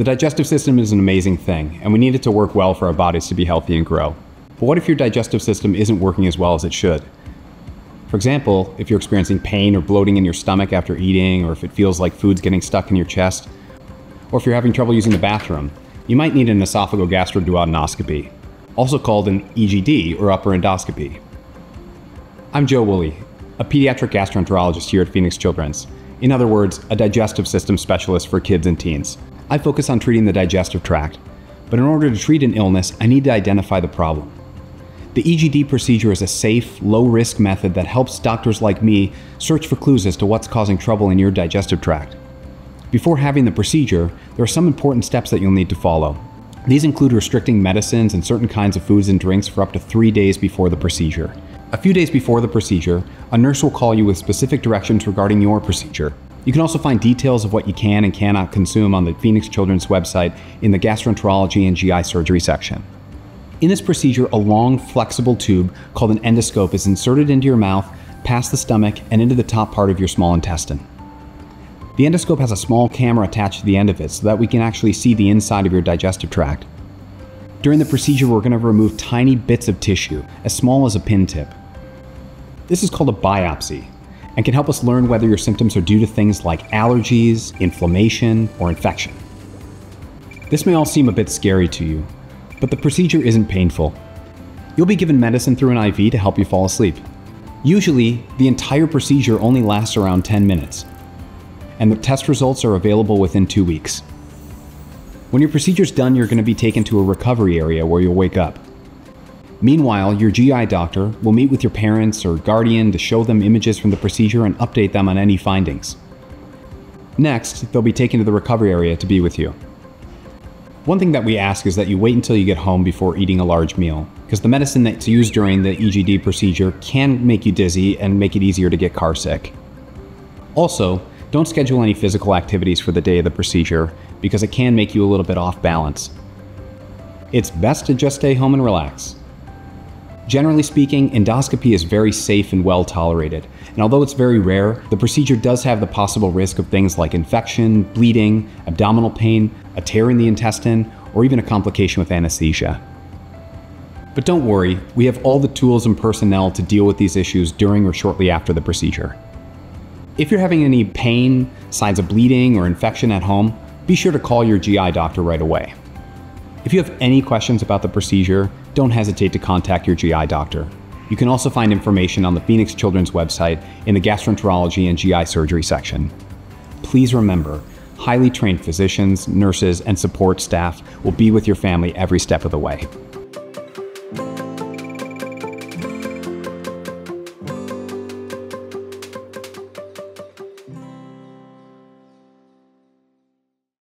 The digestive system is an amazing thing, and we need it to work well for our bodies to be healthy and grow. But what if your digestive system isn't working as well as it should? For example, if you're experiencing pain or bloating in your stomach after eating, or if it feels like food's getting stuck in your chest, or if you're having trouble using the bathroom, you might need an esophagogastroduodenoscopy, also called an EGD or upper endoscopy. I'm Joe Woolley, a pediatric gastroenterologist here at Phoenix Children's. In other words, a digestive system specialist for kids and teens. I focus on treating the digestive tract, but in order to treat an illness, I need to identify the problem. The EGD procedure is a safe, low risk method that helps doctors like me search for clues as to what's causing trouble in your digestive tract. Before having the procedure, there are some important steps that you'll need to follow. These include restricting medicines and certain kinds of foods and drinks for up to three days before the procedure. A few days before the procedure, a nurse will call you with specific directions regarding your procedure. You can also find details of what you can and cannot consume on the Phoenix Children's website in the gastroenterology and GI surgery section. In this procedure, a long, flexible tube called an endoscope is inserted into your mouth, past the stomach, and into the top part of your small intestine. The endoscope has a small camera attached to the end of it so that we can actually see the inside of your digestive tract. During the procedure, we're going to remove tiny bits of tissue, as small as a pin tip. This is called a biopsy and can help us learn whether your symptoms are due to things like allergies, inflammation, or infection. This may all seem a bit scary to you, but the procedure isn't painful. You'll be given medicine through an IV to help you fall asleep. Usually, the entire procedure only lasts around 10 minutes, and the test results are available within two weeks. When your procedure's done, you're going to be taken to a recovery area where you'll wake up. Meanwhile, your GI doctor will meet with your parents or guardian to show them images from the procedure and update them on any findings. Next, they'll be taken to the recovery area to be with you. One thing that we ask is that you wait until you get home before eating a large meal, because the medicine that's used during the EGD procedure can make you dizzy and make it easier to get car sick. Also, don't schedule any physical activities for the day of the procedure, because it can make you a little bit off balance. It's best to just stay home and relax. Generally speaking, endoscopy is very safe and well tolerated, and although it's very rare, the procedure does have the possible risk of things like infection, bleeding, abdominal pain, a tear in the intestine, or even a complication with anesthesia. But don't worry, we have all the tools and personnel to deal with these issues during or shortly after the procedure. If you're having any pain, signs of bleeding, or infection at home, be sure to call your GI doctor right away. If you have any questions about the procedure, don't hesitate to contact your GI doctor. You can also find information on the Phoenix Children's website in the gastroenterology and GI surgery section. Please remember, highly trained physicians, nurses, and support staff will be with your family every step of the way.